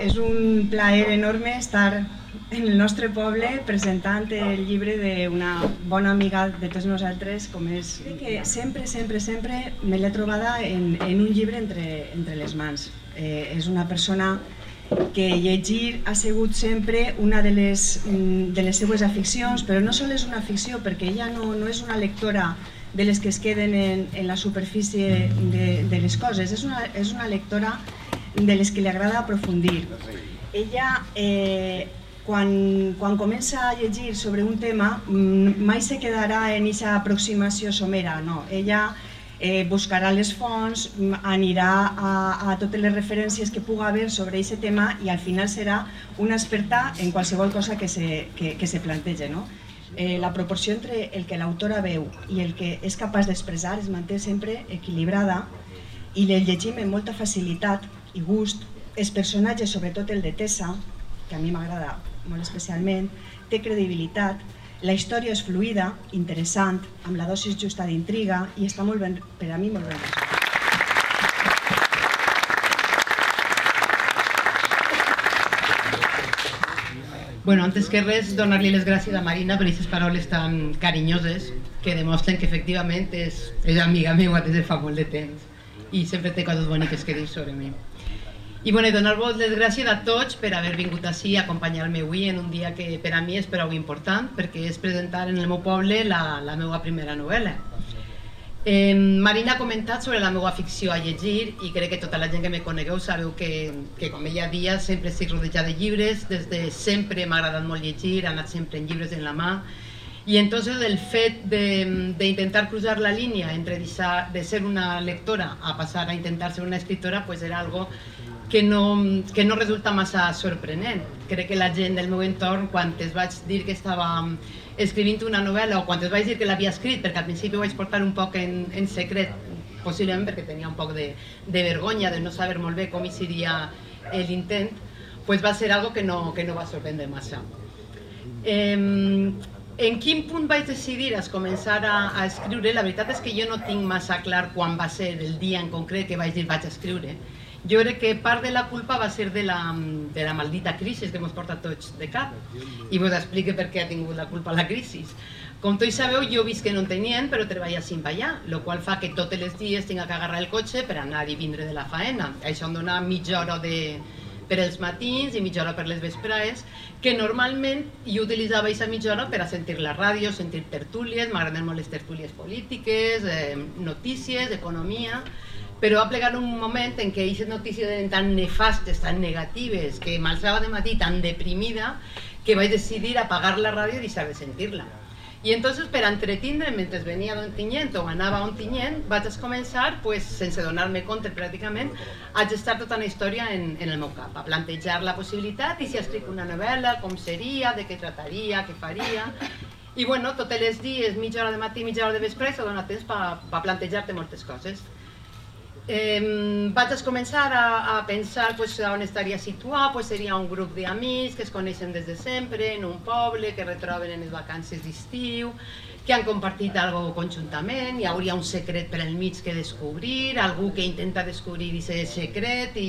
És un plaer enorme estar en el nostre poble presentant el llibre d'una bona amiga de tots nosaltres com és que sempre, sempre, sempre me l'he trobada en, en un llibre entre, entre les mans. Eh, és una persona que llegir ha sigut sempre una de les, de les seues aficions, però no sol és una afició perquè ella no, no és una lectora de les que es queden en, en la superfície de, de les coses, és una, és una lectora de les que li agrada aprofundir. Ella, eh, quan, quan comença a llegir sobre un tema, mm, mai se quedarà en aquesta aproximació somera, no. Ella eh, buscarà les fonts, mm, anirà a, a totes les referències que puga haver sobre aquest tema i al final serà una experta en qualsevol cosa que se, que, que se plantege. No? Eh, la proporció entre el que l'autora veu i el que és capaç d'expressar es manté sempre equilibrada i el llegim amb molta facilitat i gust, els personatges, sobretot el de Tessa, que a mi m'agrada molt especialment, té credibilitat, la història és fluida, interessant, amb la dosis justa d'intriga i està molt ben, per a mi molt ben. Bueno, antes que res, donar-li les gràcies a Marina per aquestes paraules tan carinyoses que demostren que efectivament és, és amiga meva des de fa molt de temps i sempre té coses boniques que dir sobre mi. I bueno, donar-vos les gràcies a tots per haver vingut així a acompanyar-me avui en un dia que per a mi és prou important perquè és presentar en el meu poble la, la meva primera novel·la. Eh, Marina ha comentat sobre la meva afició a llegir i crec que tota la gent que me conegueu sabeu que, que com ella dia sempre estic rodejada de llibres, des de sempre m'ha agradat molt llegir, he anat sempre en llibres en la mà y entonces el fet de, de, intentar cruzar la línea entre de ser una lectora a pasar a intentar ser una escritora pues era algo que no, que no resulta massa sorprenent. Crec que la gent del meu entorn, quan es vaig dir que estava escrivint una novel·la o quan es vaig dir que l'havia escrit, perquè al principi ho vaig portar un poc en, en secret, possiblement perquè tenia un poc de, de vergonya de no saber molt bé com hi seria l'intent, pues va ser algo que no, que no va sorprendre massa. Eh, en quin punt vaig decidir a començar a, a escriure? La veritat és que jo no tinc massa clar quan va ser el dia en concret que vaig dir vaig escriure jo crec que part de la culpa va ser de la, de la maldita crisi que ens porta tots de cap. I vos explique per què ha tingut la culpa la crisi. Com tots sabeu, jo visc en tenien, però treballo sin allà, el qual fa que tots els dies tinc que agarrar el cotxe per anar i vindre de la faena. Això em dona mitja hora de, per els matins i mitja hora per les vesprades, que normalment jo utilitzava aquesta mitja hora per a sentir la ràdio, sentir tertúlies, m'agraden molt les tertúlies polítiques, eh, notícies, economia, però va plegar un moment en què aquestes notícies eren tan nefastes, tan negatives, que m'alçava de matí tan deprimida, que vaig decidir apagar la ràdio i deixar de sentir-la. I entonces, per entretindre, mentre venia d'Ontinyent o anava a Ontinyent, vaig començar, pues, sense donar-me compte pràcticament, a gestar tota una història en, en el meu cap, a plantejar la possibilitat i si escric una novel·la, com seria, de què trataria, què faria... I bueno, tots els dies, mitja hora de matí, mitja hora de vespre, s'ha donat temps per plantejar-te moltes coses. Eh, vaig començar a, a pensar pues, on estaria situat, pues, seria un grup d'amics que es coneixen des de sempre, en un poble, que retroben en les vacances d'estiu, que han compartit alguna conjuntament, hi hauria un secret per al mig que descobrir, algú que intenta descobrir aquest secret i,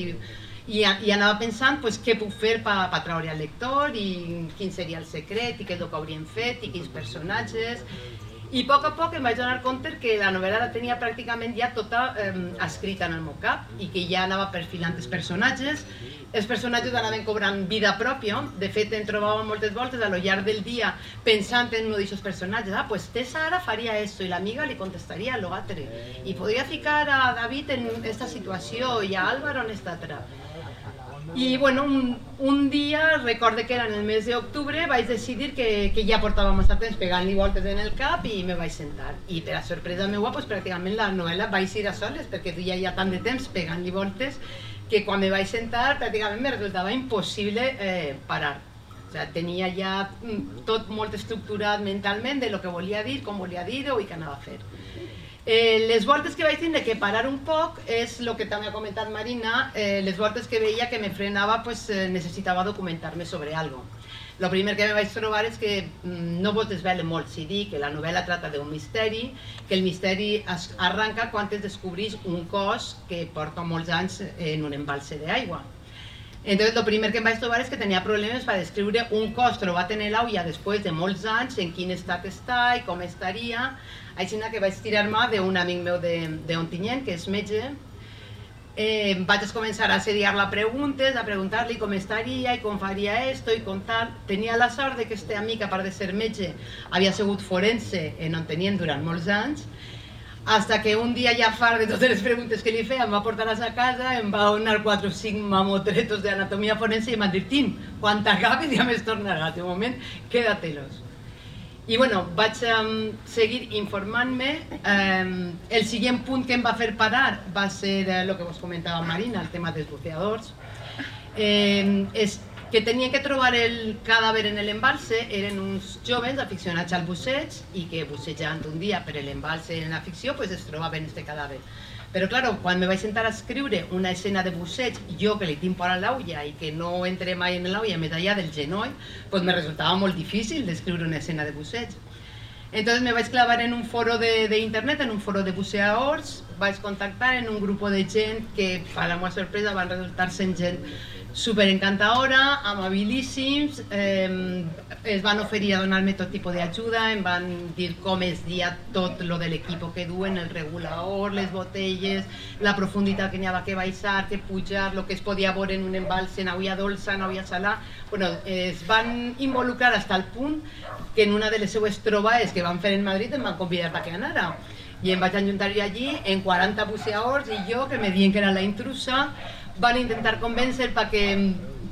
i, i anava pensant pues, què puc fer per pa, pa traure al lector i quin seria el secret i què és el que hauríem fet i quins personatges i a poc a poc em vaig donar compte que la novel·la la tenia pràcticament ja tota eh, escrita en el meu cap i que ja anava perfilant els personatges. Els personatges anaven cobrant vida pròpia. De fet, em trobava moltes voltes a lo llarg del dia pensant en un d'aquests personatges. Ah, pues Tessa ara faria esto i l'amiga li contestaria lo altre. I podria ficar a David en aquesta situació i a Álvaro en esta altra. I bueno, un, un dia, recorde que era en el mes d'octubre, vaig decidir que, que ja portava massa temps pegant-li voltes en el cap i me vaig sentar. I per a sorpresa meva, pues, pràcticament la novel·la vaig ir a soles, perquè duia ja tant de temps pegant-li voltes que quan me vaig sentar pràcticament me resultava impossible eh, parar. O sea, tenia ja mm, tot molt estructurat mentalment de lo que volia dir, com volia dir-ho i què anava a fer. Eh, les voltes que vaig tindre que parar un poc és el que també ha comentat Marina, eh, les voltes que veia que me frenava, pues, eh, necessitava documentar-me sobre algo. El primer que me vaig trobar és que mm, no vos desvele molt si dic que la novel·la trata d'un misteri, que el misteri es arranca quan es descobrís un cos que porta molts anys en un embalse d'aigua. Entonces, lo primer que em vaig trobar és que tenia problemes per descriure un cos trobat en l'auia després de molts anys, en quin estat està i com estaria. Així que vaig tirar-me d'un amic meu de, de Ontinyent, que és metge, eh, vaig començar a assediar-la preguntes, a preguntar-li com estaria i com faria esto i com tal. Tenia la sort de que este amic, a part de ser metge, havia sigut forense en Ontinyent durant molts anys hasta que un dia ja far de totes les preguntes que li feia em va portar a sa casa, em va donar 4 o 5 mamotretos d'anatomia forense i em va dir, Tim, quan t'acabis ja més tornaràs, de moment quédatelos. I bueno, vaig um, seguir informant-me. Um, el següent punt que em va fer parar va ser el uh, que vos comentava Marina, el tema dels buceadors. És que tenien que trobar el cadàver en l'embalse eren uns joves aficionats al busseig i que bussejant un dia per l'embalse en la ficció pues, es trobaven este cadàver. Però, claro, quan me vaig sentar a escriure una escena de busseig, jo que li tinc por a l'aulla i que no entre mai en l'aulla més allà del genoll, pues me resultava molt difícil d'escriure una escena de busseig. Entonces me vaig clavar en un foro d'internet, en un foro de buceadors, vaig contactar en un grup de gent que, a la meva sorpresa, van resultar sent gent super encantadora, amabilíssims, eh, es van oferir a donar-me tot tipus d'ajuda, em van dir com es dia tot lo de l'equip que duen, el regulador, les botelles, la profunditat que n'hi havia que baixar, que pujar, el que es podia veure en un embalse, no havia dolça, no havia salà... Bueno, es van involucrar fins al punt que en una de les seues trobades que van fer en Madrid em van convidar perquè anara. I em vaig ajuntar allí en 40 buceadors i jo, que me diuen que era la intrusa, van intentar convèncer perquè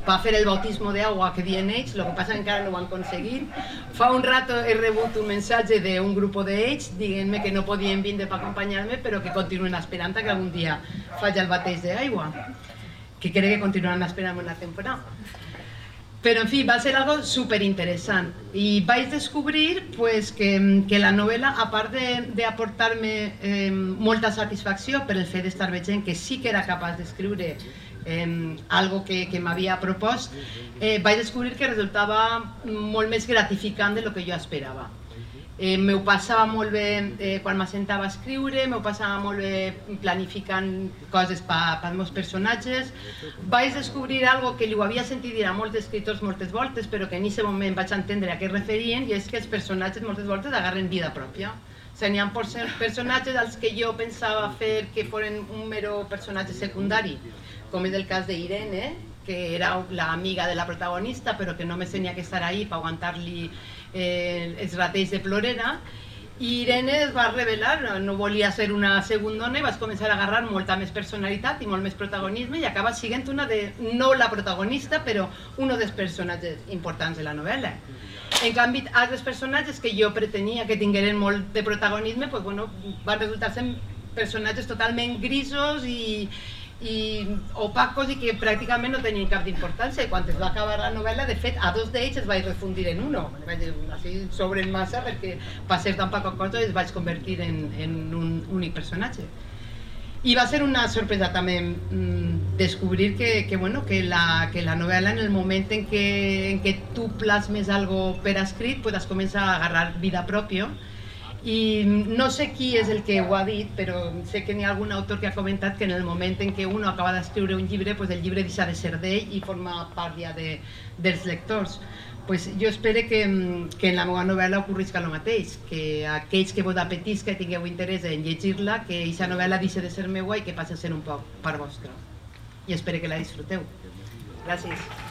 va fer el bautismo de agua que diuen ells, el que passa que encara no ho han aconseguit. Fa un rato he rebut un missatge d'un grup d'ells dient-me que no podien vindre per acompanyar-me, però que continuen esperant que algun dia faci el bateix d'aigua. Que crec que continuaran esperant una temporada. Però, en fi, va ser algo super interessant. I vaig descobrir pues, que, que la novel·la, a part d'aportar-me eh, molta satisfacció per el fet d'estar veient que sí que era capaç d'escriure eh, algo que, que m'havia propost, eh, vaig descobrir que resultava molt més gratificant de lo que jo esperava. Eh, m'ho passava molt bé eh, quan m'assentava a escriure, m'ho passava molt bé planificant coses per pa, els meus personatges. Vaig descobrir algo que ho havia sentit dir a molts escriptors moltes voltes, però que en aquest moment vaig entendre a què es referien, i és que els personatges moltes voltes agarren vida pròpia. O sigui, n'hi ha personatges als que jo pensava fer que foren un mero personatge secundari, com és el cas d'Irene, que era l'amiga de la protagonista, però que només tenia que estar ahí per aguantar-li eh, els ratells de Plorera, i Irene es va revelar, no volia ser una segunda dona i vas començar a agarrar molta més personalitat i molt més protagonisme i acaba sent una de, no la protagonista, però un dels personatges importants de la novel·la. En canvi, altres personatges que jo pretenia que tingueren molt de protagonisme, pues, bueno, van resultar sent personatges totalment grisos i, i opacos i que pràcticament no tenien cap d'importància. I quan es va acabar la novel·la, de fet, a dos d'ells es vaig refundir en uno. Vaig dir, així sobren massa perquè per ser tan poca cosa es vaig convertir en, en un únic personatge. I va ser una sorpresa també mmm, descobrir que, que, bueno, que, la, que la novel·la en el moment en què, en què tu plasmes algo per escrit pues, comença a agarrar vida pròpia i no sé qui és el que ho ha dit, però sé que n'hi ha algun autor que ha comentat que en el moment en què un acaba d'escriure un llibre, pues el llibre deixa de ser d'ell i forma part ja de, dels lectors. Pues jo espero que, que en la meva novel·la ocorrisca el mateix, que aquells que vos apetís que tingueu interès en llegir-la, que aquesta novel·la deixi de ser meua i que passi a ser un poc part vostra. I espero que la disfruteu. Gràcies.